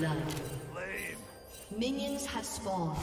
blood. Minions have spawned.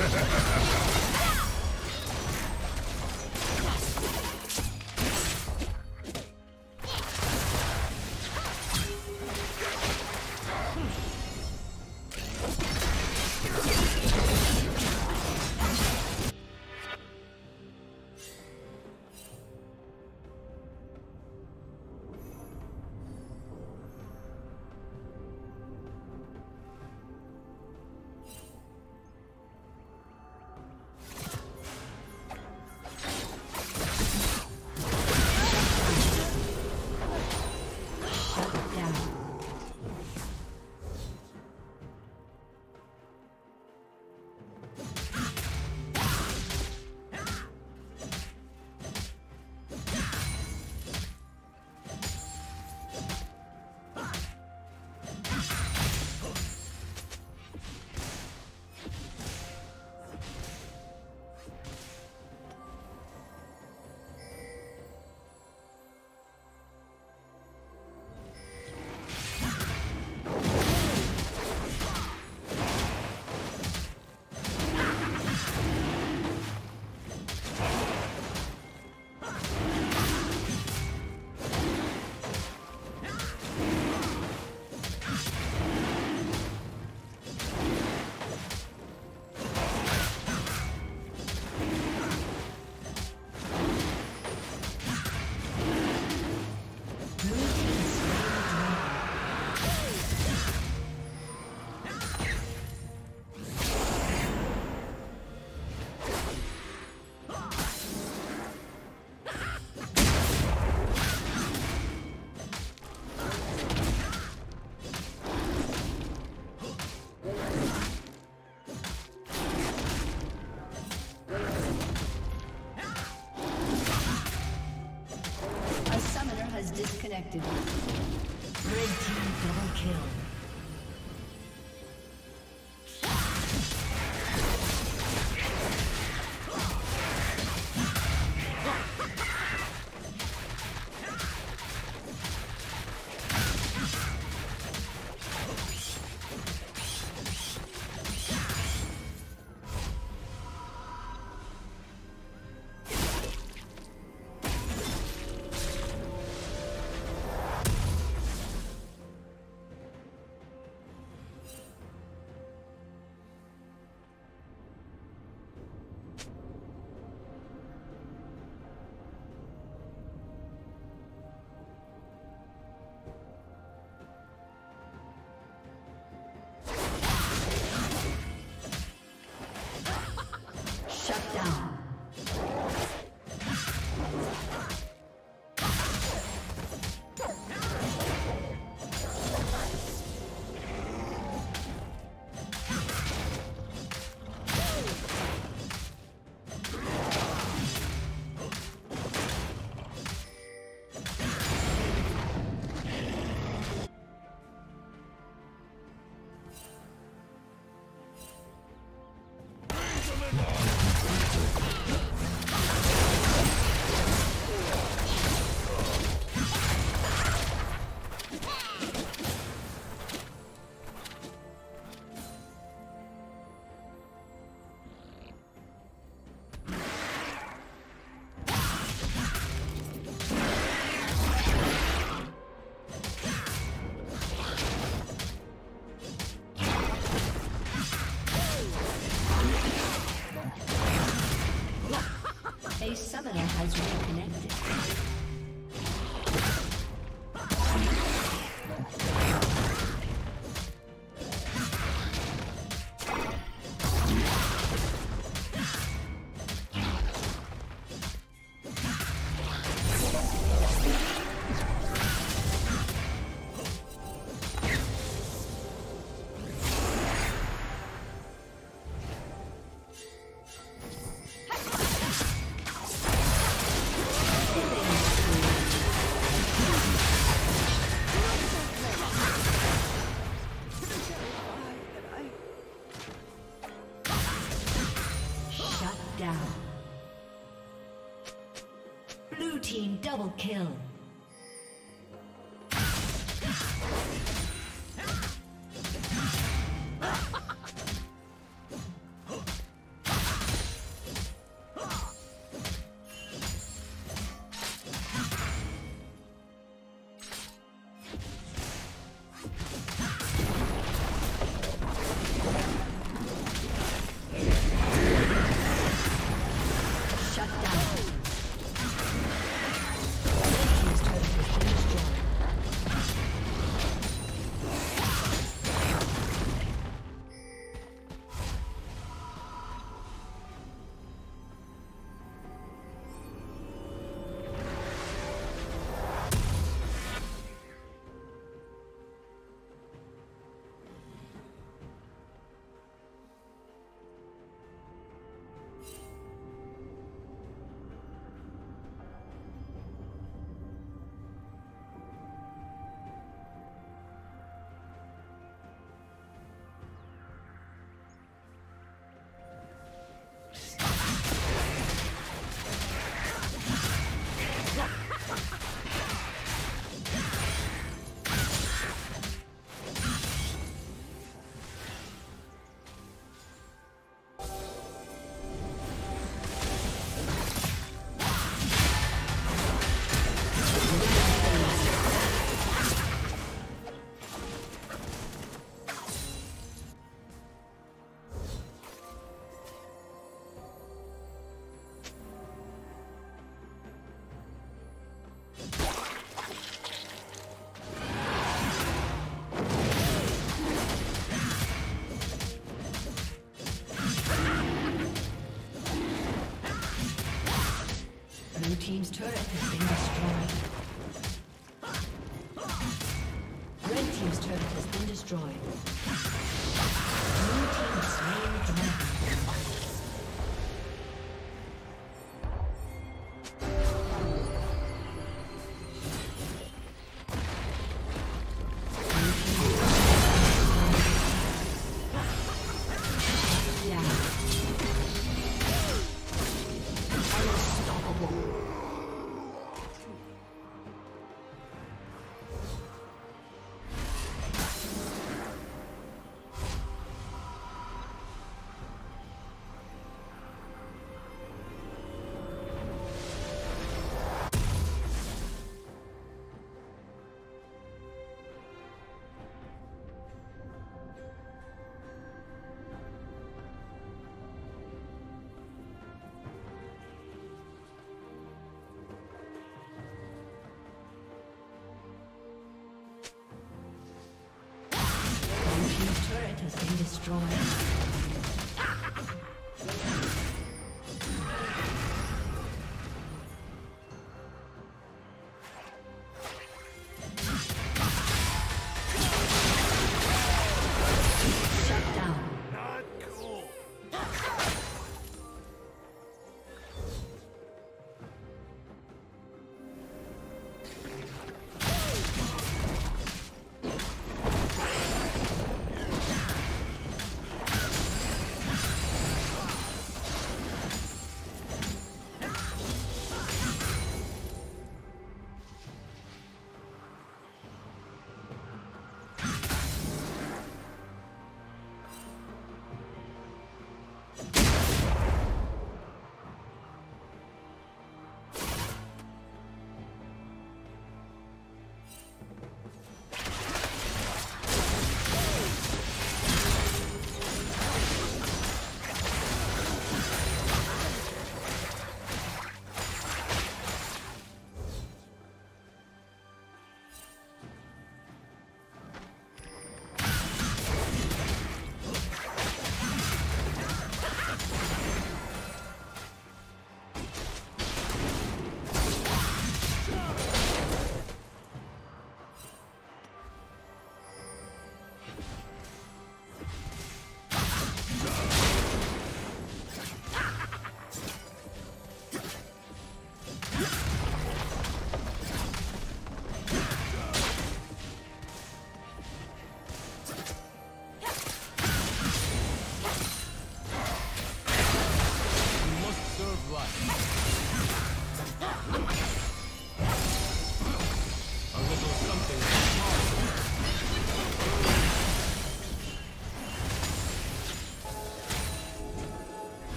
Ha ha ha ha! Kill. Turret has been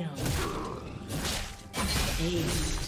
kill. Ace.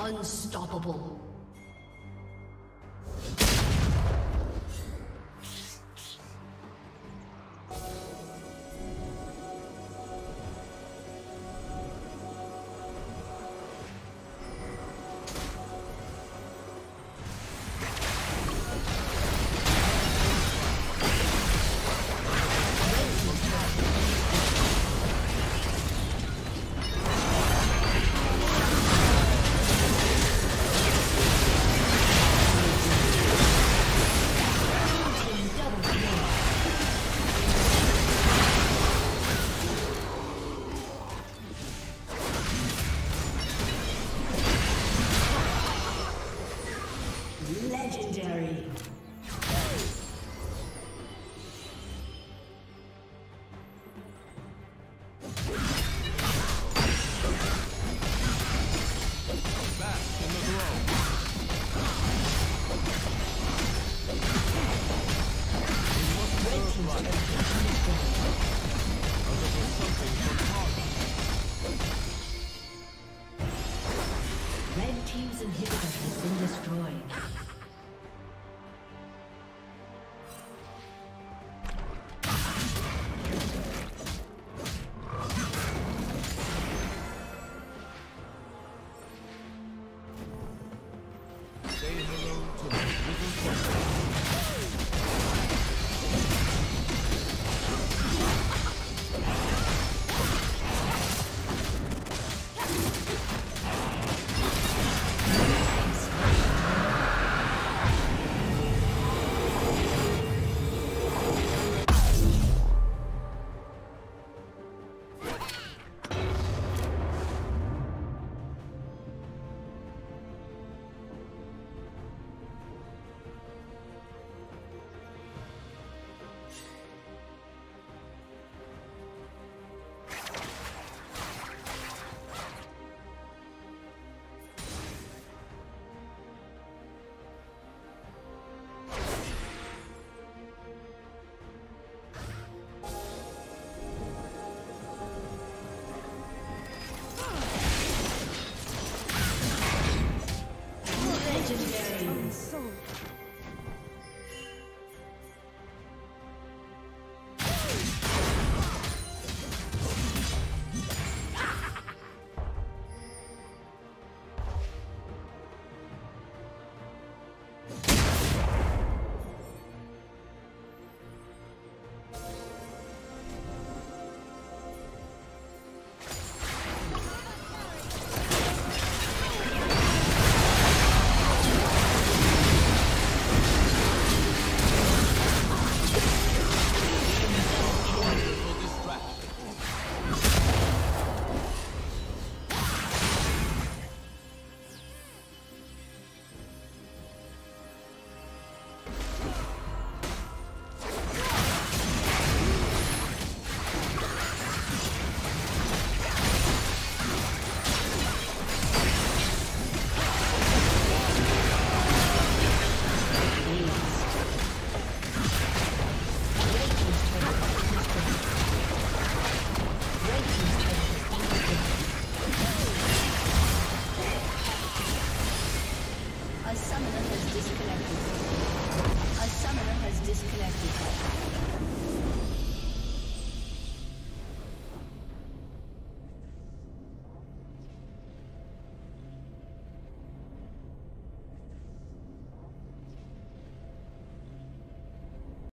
Unstoppable. Legendary.